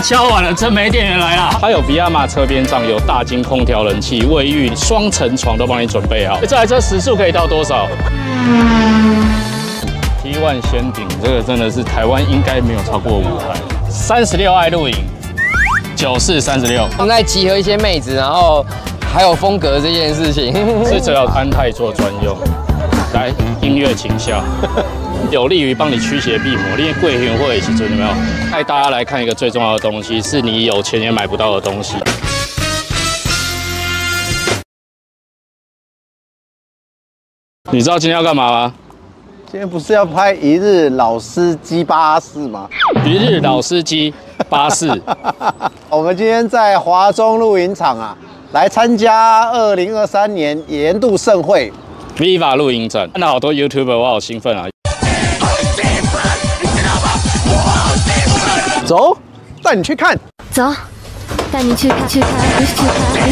敲完了，真没店员来了。它有比亚马车边上，有大金空调冷气、卫浴、双层床都帮你准备好。这台车时速可以到多少？T1 仙顶，这个真的是台湾应该没有超过五台。三十六爱露营，九四三十六。我们在集合一些妹子，然后还有风格这件事情，是只要安泰做专用。来，音乐请下。有利于帮你驱邪避魔，因为贵人会起准有没有？带大家来看一个最重要的东西，是你有钱也买不到的东西。你知道今天要干嘛吗？今天不是要拍一日老司机巴士吗？一日老司机巴士。我们今天在华中露营场啊，来参加二零二三年年度盛会 Viva 露营展，看到好多 YouTuber，我好兴奋啊！走，带你去看。走，带你去看，去看，去看，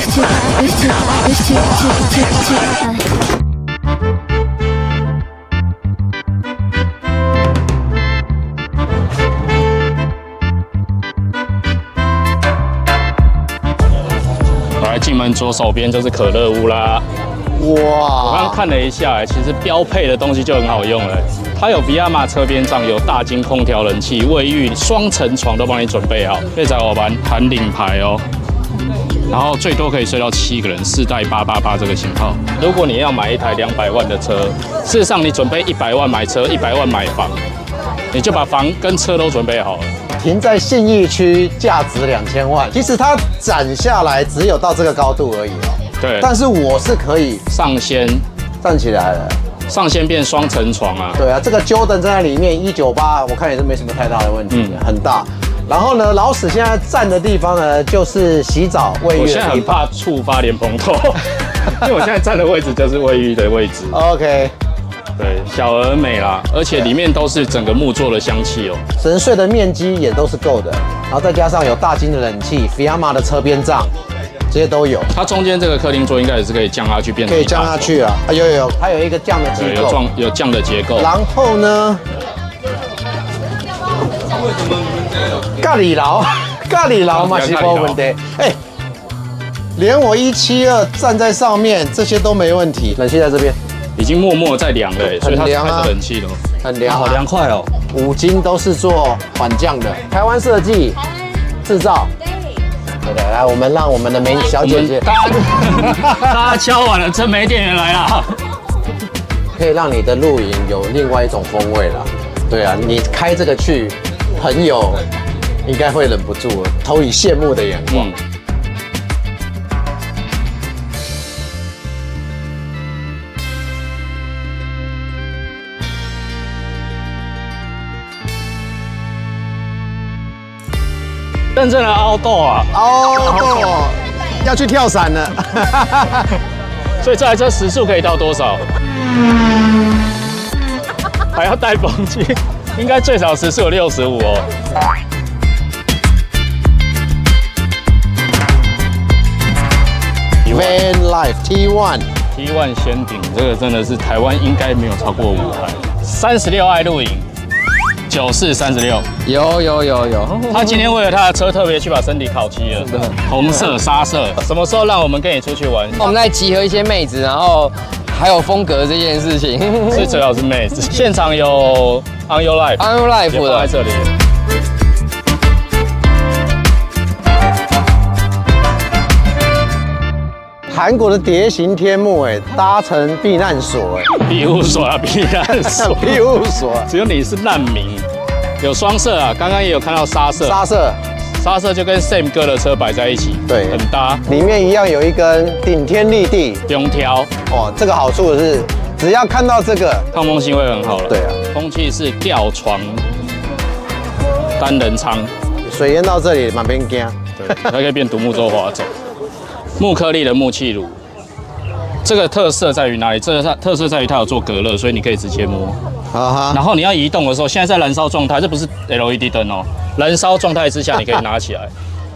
去看，去看，去看，去看，去看。来，进门左手边就是可乐屋啦。哇！我刚刚看了一下，其实标配的东西就很好用了。它有 v 亚马车边上，有大金空调冷气、卫浴、双层床都帮你准备好。可以找我玩谈领牌哦。然后最多可以睡到七个人，四代八八八这个型号。如果你要买一台两百万的车，事实上你准备一百万买车，一百万买房，你就把房跟车都准备好了。停在信义区，价值两千万。其实它展下来只有到这个高度而已哦。对。但是我是可以上掀站起来了。上线变双层床啊！对啊，这个 Jordan 在里面一九八，我看也是没什么太大的问题，很大。然后呢，老史现在站的地方呢，就是洗澡卫浴。我现在很怕触发莲蓬头，因为我现在站的位置就是卫浴的位置。OK，对，小而美啦，而且里面都是整个木做的香气哦。神睡的面积也都是够的，然后再加上有大金的冷气，Fiamma 的车边帐。这些都有，它中间这个客厅桌应该也是可以降下去，变可以降下去啊！有有有，它有一个降的结构，有降有降的结构。然后呢，咖喱佬，咖喱佬嘛，西坡问题。哎，连我一七二站在上面，这些都没问题。冷气在这边，已经默默在凉了，很凉啊，冷气了，很凉，好凉快哦。五金都是做缓降的，台湾设计制造。来，我们让我们的美女小姐姐，大家敲完了，真没店员来了，可以让你的露营有另外一种风味了。对啊，你开这个去，朋友应该会忍不住投以羡慕的眼光。真正的凹豆啊，凹豆要去跳伞了，所以这台车时速可以到多少？还要带风机，应该最少时速有六十五哦。Van Life T One T One 先顶，这个真的是台湾应该没有超过五台。三十六爱露营。九四三十六，有有有有，他今天为了他的车特别去把身体烤漆了，红色沙色。什么时候让我们跟你出去玩？我们在集合一些妹子，然后还有风格这件事情。最主要是妹子，现场有 On Your Life，On Your Life 的在这里。韩国的蝶形天幕，哎，搭成避难所，哎，庇护所啊，避难所，庇护所，只有你是难民。有双色啊，刚刚也有看到沙色，沙色，沙色就跟 Sam 哥的车摆在一起，对，很搭。里面一样有一根顶天立地。空调，哦，这个好处是，只要看到这个，抗风性会很好了。对啊，空气是吊床，单人舱，水淹到这里满边惊，对，它可以变独木舟划走。木颗粒的木气炉，这个特色在于哪里？这个它特色在于它有做隔热，所以你可以直接摸。然后你要移动的时候，现在在燃烧状态，这不是 LED 灯哦。燃烧状态之下，你可以拿起来，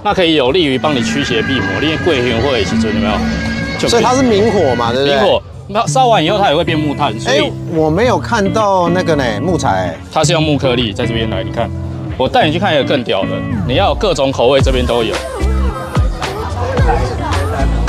那可以有利于帮你驱邪避魔。因为贵人会其实有没有？所以它是明火嘛，对不对？明火，那烧完以后它也会变木炭。所以我没有看到那个呢木材，它是用木颗粒在这边来，你看，我带你去看一个更屌的，你要有各种口味，这边都有，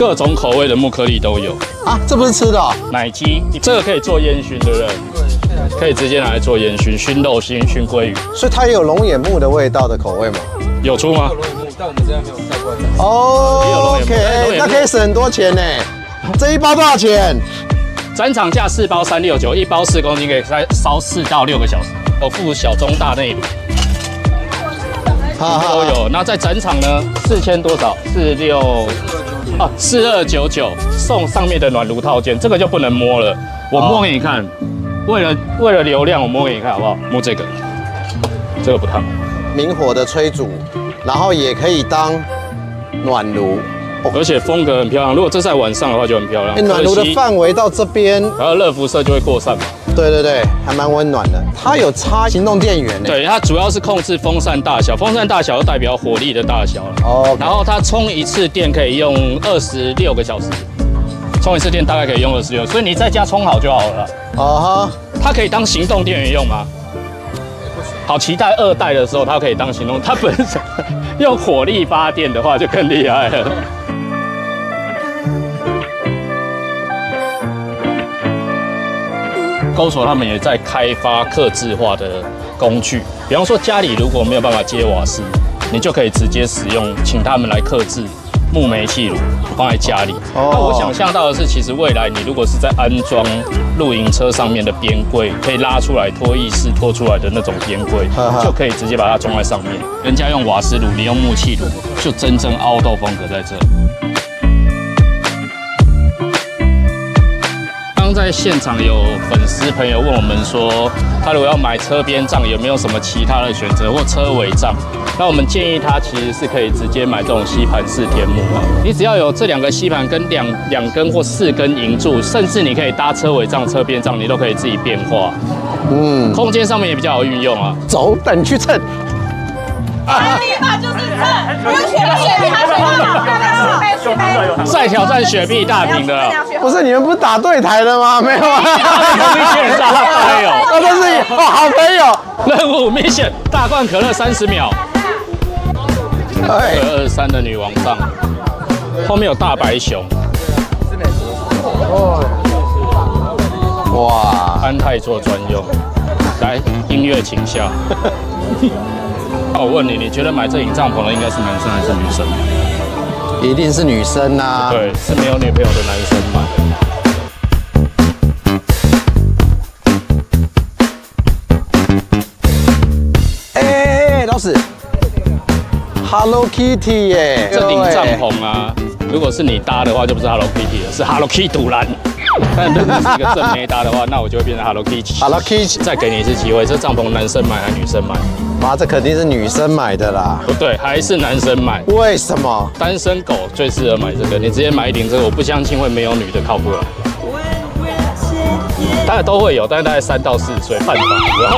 各种口味的木颗粒都有。啊，这不是吃的哦、奶鸡，这个可以做烟熏，对不对？对可以直接拿来做烟熏，熏肉熏、熏鲑鱼，所以它也有龙眼木的味道的口味嘛。有出吗？龙眼木龙，OK，眼木那可以省很多钱呢。这一包多少钱？展场价四包三六九，一包四公斤，可以烧烧四到六个小时，有附小中大内炉哈都。有。那在展场呢，四千多少？四六啊，四二九九送上面的暖炉套件，这个就不能摸了，我摸给你看。为了为了流量，我摸给你看好不好？摸这个，这个不烫。明火的炊煮，然后也可以当暖炉。而且风格很漂亮。如果这在晚上的话就很漂亮。哎，暖炉的范围到这边，然后热辐射就会扩散嘛。对对对，还蛮温暖的。它有插行动电源呢。对，它主要是控制风扇大小，风扇大小就代表火力的大小了。哦，然后它充一次电可以用二十六个小时，充一次电大概可以用二十六，所以你在家充好就好了。啊哈，它可以当行动电源用吗？好，期待二代的时候它可以当行动，它本身 用火力发电的话就更厉害了。勾手他们也在开发客制化的工具，比方说家里如果没有办法接瓦斯，你就可以直接使用，请他们来克制木煤气炉放在家里。哦那我想象到的是，其实未来你如果是在安装露营车上面的边柜，可以拉出来拖曳式拖出来的那种边柜就可以直接把它装在上面。人家用瓦斯炉，你用木气炉，就真正凹豆风格在这。刚在现场有粉丝朋友问我们说，他如果要买车边帐，有没有什么其他的选择或车尾帐？那我们建议他其实是可以直接买这种吸盘式天幕啊。你只要有这两个吸盘跟两两根或四根银柱，甚至你可以搭车尾帐、车边帐，你都可以自己变化。嗯，空间上面也比较好运用啊。走，带你去就是这，不用雪碧，雪碧还雪碧好，雪碧，再挑战雪碧大瓶的，不是你们不是打对台的吗？没有啊。线上还有哦，这是哦，好朋友。任务 mission 大罐可乐三十秒。二，二三的女王上，后面有大白熊，哇，安泰做专用。来，音乐请下。那我问你，你觉得买这顶帐篷的应该是男生还是女生？一定是女生呐。对，是没有女朋友的男生买。哎哎哎，老师，Hello Kitty 耶，这顶帐篷啊，如果是你搭的话，就不是 Hello Kitty 了，是 Hello Kitty 独蓝。但如果是一个正妹搭的话，那我就会变成 Hello Kitty。Hello Kitty，再给你一次机会，这帐篷男生买还是女生买？妈，这肯定是女生买的啦。不对，还是男生买。为什么？单身狗最适合买这个，你直接买一顶这个，我不相信会没有女的靠过来。大概都会有，但是大概三到四十岁犯法。然后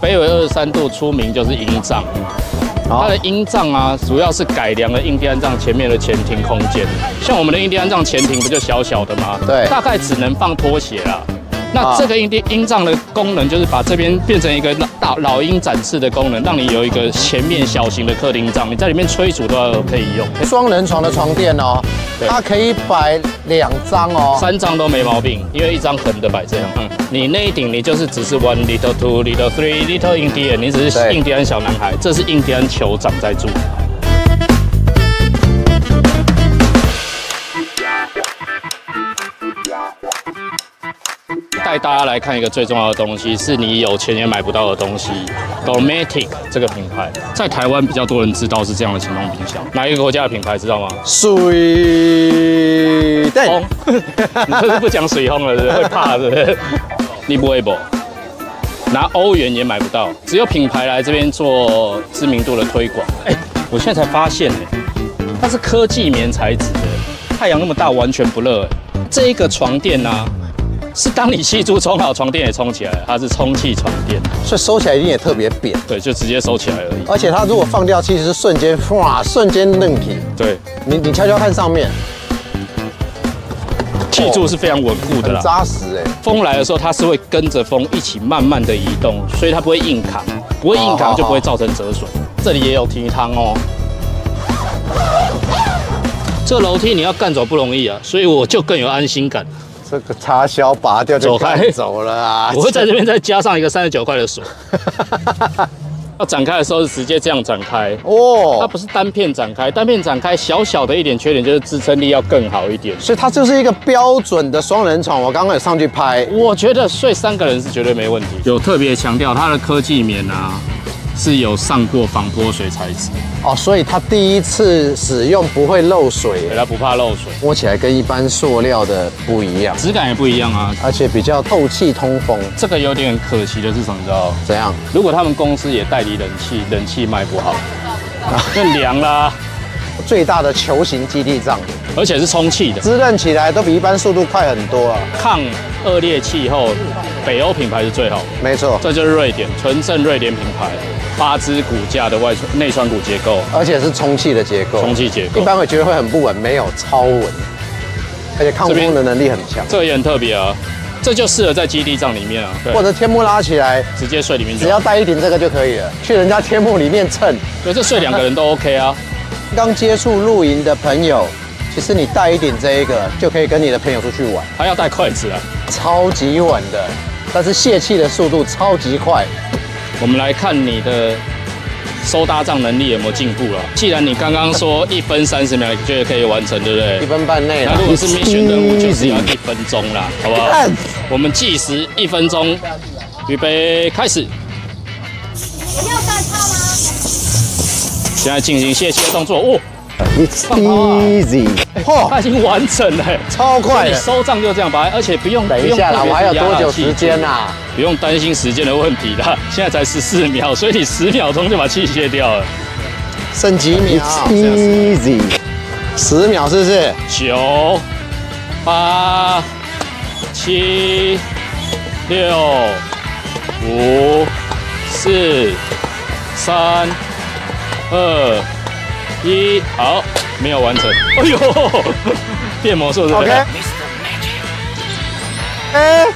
北纬二十三度出名就是营帐，它的营帐啊，主要是改良了印第安藏前面的前庭空间。像我们的印第安藏前庭不就小小的吗？对大概只能放拖鞋啦。那啊这个印第鹰帐的功能就是把这边变成一个大老鹰展翅的功能，让你有一个前面小型的客厅帐，你在里面吹煮都要可以用。双人床的床垫哦，它可以摆两张哦。三张都没毛病，因为一张横的摆这样。嗯，你那一顶你就是只是 one little two little three little Indian，你只是印第安小男孩，这是印第安酋长在住。带大家来看一个最重要的东西，是你有钱也买不到的东西。Dometic 这个品牌在台湾比较多人知道是这样的行动冰箱，哪一个国家的品牌知道吗？水轰，你这是不讲水轰了，是不是会怕是不是？你不会不？拿欧元也买不到，只有品牌来这边做知名度的推广。哎，我现在才发现，哎，它是科技棉材质的，太阳那么大完全不热。哎这一个床垫呢、是当你气柱充好，床垫也充起来了，它是充气床垫，所以收起来一定也特别扁，对，就直接收起来而已。而且它如果放掉，其实是瞬间哇，瞬间愣体。对，你你悄悄看上面，气柱是非常稳固的很啦。扎实哎。风来的时候，它是会跟着风一起慢慢的移动，所以它不会硬扛，不会硬扛就不会造成折损。这里也有提汤哦。这楼梯你要干走不容易啊，所以我就更有安心感。这个插销拔掉就走开走了啊！我会在这边再加上一个三十九块的锁。要展开的时候是直接这样展开哦，它哦，不是单片展开，单片展开小小的一点缺点就是支撑力要更好一点。所以它就是一个标准的双人床。我刚刚有上去拍，我觉得睡三个人是绝对没问题。有特别强调它的科技棉啊，是有上过防泼水材质，哦，所以它第一次使用不会漏水对，，它不怕漏水，摸起来跟一般塑料的不一样，质感也不一样啊。而且比较透气通风。这个有点可惜的是什么？你知道？怎样？如果他们公司也代理冷气，冷气卖不好，更凉啦，最大的球形基地帐，而且是充气的，滋润起来都比一般速度快很多啊。抗恶劣气候，北欧品牌是最好的。没错，这就是瑞典纯正瑞典品牌，八支骨架的外穿内穿骨结构，而且是充气的结构，充气结构一般会觉得会很不稳，没有超稳，而且抗风的能力很强。这个也很特别啊，这就适合在基地帐里面啊，对或，者天幕拉起来，直接睡里面。只要带一顶这个就可以了。去人家天幕里面蹭。对，这睡两个人都 OK 啊。刚接触露营的朋友，其实你带一顶这一个就可以跟你的朋友出去玩，还要带筷子啊。超级稳的，但是泄气的速度超级快。我们来看你的收搭帐能力有没有进步了。既然你刚刚说一分三十秒，你觉得可以完成，对不对一？分半内那如果是 mission 任务，就是要一分钟啦，好不好？我们计时一分钟，预备开始。现在进行泄气的动作，哦，It's easy，嚯，它已经完成了，超快的。收账就这样把它，而且不用等一下啦，我还有多久时间呐？不用担心时间的问题啦，现在才十四秒，所以你十秒钟就把气卸掉了。剩几秒？Easy，十秒是不是？九、八、七、六、五、四、三、二、一，好，没有完成。哎呦，变魔术是吧 OK。哎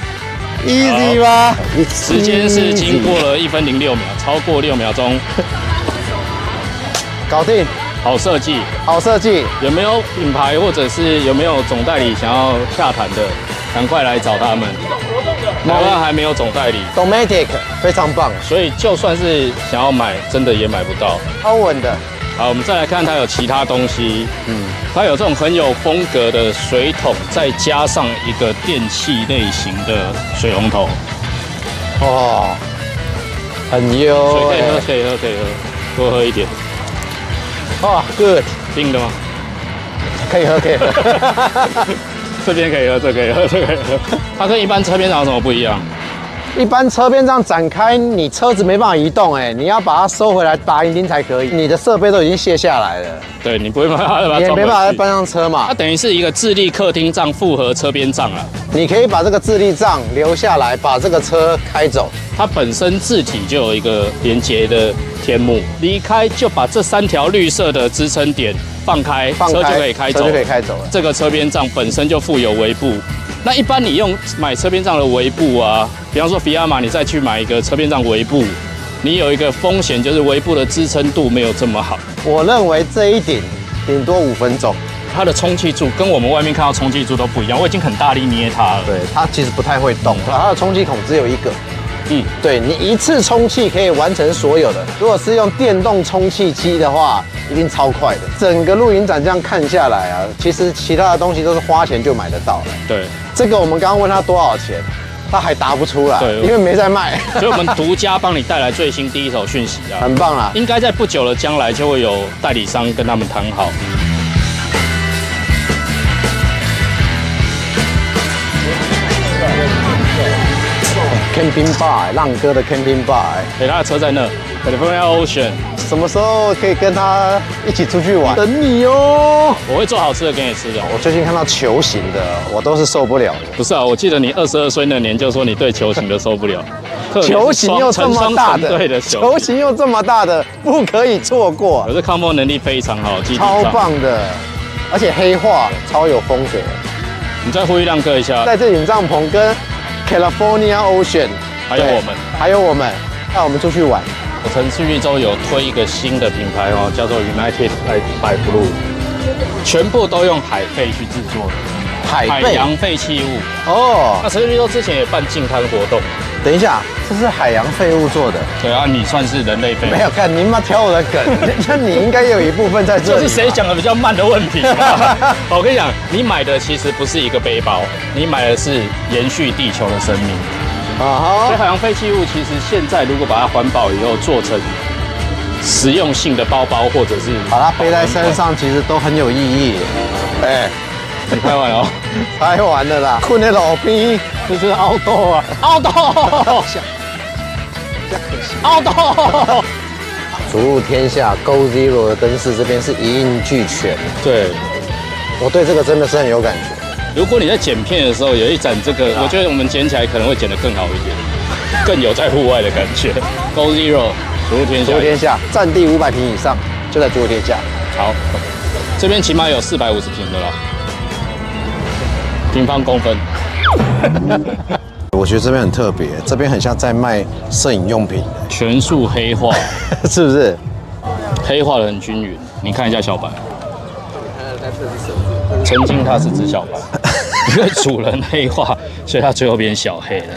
，easy 吧？时间是经过了一分零六秒，超过六秒钟，搞定，好设计。好设计。有没有品牌或者是有没有总代理想要洽谈的，赶快来找他们。台湾还没有总代理，Domatic 非常棒，所以就算是想要买，真的也买不到。超稳的。好，我们再来看它有其他东西。嗯，它有这种很有风格的水桶，再加上一个电器类型的水龙头，哦，很水优可以喝，哎。可以喝，可以喝，多喝一点。哦，good，冰的吗？可以喝，可以喝。这边可以喝，这可以喝，这可以喝。它跟一般车边厂有什么不一样？一般车边这样展开，你车子没办法移动，哎，你要把它收回来打银钉才可以。你的设备都已经卸下来了，对你不会把它把也没办法再搬上车嘛它。等于是一个智力客厅帐复合车边帐了。你可以把这个智力帐留下来，把这个车开走。它本身字体就有一个连接的天幕，离开就把这三条绿色的支撑点放开，放开车就可以开走车就可以开走了。这个车边帐本身就附有围布，那一般你用买车边上的围布啊，比方说比亚玛，你再去买一个车边上围布，你有一个风险就是围布的支撑度没有这么好，我认为这一顶顶多五分钟，它的充气柱跟我们外面看到充气柱都不一样，我已经很大力捏它了。对，它其实不太会动，它的充气孔只有一个。嗯，对你一次充气可以完成所有的。如果是用电动充气机的话，一定超快的。整个露营展这样看下来啊，其实其他的东西都是花钱就买得到了。对，这个我们刚刚问他多少钱，他还答不出来，对因为没在卖。所以我们 独家帮你带来最新第一手讯息啊。很棒啦。应该在不久的将来就会有代理商跟他们谈好。Camping bar，浪哥的 Camping bar，哎，他的车在那，California Ocean，什么时候可以跟他一起出去玩？等你哦。我会做好吃的给你吃的。我最近看到球形的，我都是受不了的。不是啊，我记得你二十二岁那年就说你对球形的受不了，球形又这么大的，对的球，球形又这么大的，不可以错过可，是抗风能力非常好，超棒的，而且黑化超有风格。你再呼吁亮哥一下，在这顶帐篷跟 California Ocean，还有我们，还有我们，带我们出去玩。我城市绿洲有推一个新的品牌哦，叫做 United by Blue，全部都用海贝去制作的，海海洋废弃物。哦那，城市绿洲之前也办净滩活动，等一下，这是海洋废物做的，对啊，你算是人类废物。没有看你妈挑我的梗，那你应该有一部分在这里吧。就是谁讲的比较慢的问题。我跟你讲，你买的其实不是一个背包，你买的是延续地球的生命。啊哈，所以海洋废弃物其实现在如果把它环保以后做成实用性的包包，或者是把它背在身，上，其实都很有意义。哎，你拍完了哦，拍完了啦，困的老兵，这是凹豆。啊，凹豆，凹豆。逐鹿天下 Go Zero 的灯饰这边是一应俱全，对，我对这个真的是很有感觉。如果你在剪片的时候有一盏这个，我觉得我们剪起来可能会剪得更好一点，更有在户外的感觉。Go Zero，逐鹿天下逐鹿。天下占地五百平以上，就在逐鹿天下。好，这边起码有四百五十平的啦，平方公分。我觉得这边很特别，这边很像在卖摄影用品，全数黑化，是不是？黑化的很均匀。你看一下小白，曾经它是只小白，因为主人黑化，所以它最后变小黑了。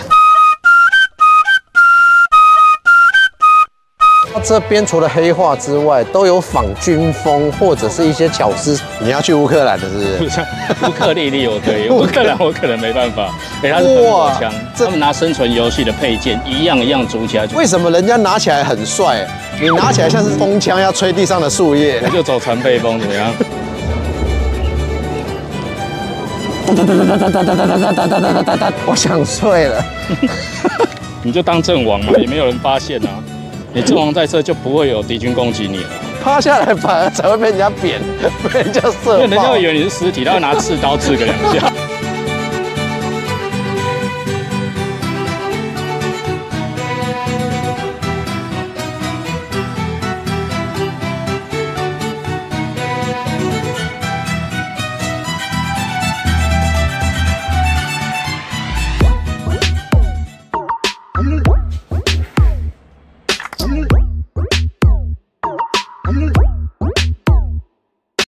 这边除了黑化之外，都有仿军风或者是一些巧思。你要去乌克兰的，是不是？乌克丽丽我可以，乌克兰我可能没办法。哎，它是喷火枪，们拿生存游戏的配件一样一样组起来，就为什么人家拿起来很帅？你拿起来像是风枪要吹地上的树叶我。就走传背风怎么样？我想睡了。你就当阵亡嘛，也没有人发现啊。你阵亡在这，就不会有敌军攻击你了，趴下来反而才会被人家扁，被人家射爆因为人家会以。为你是尸体，他会拿刺刀刺个两下。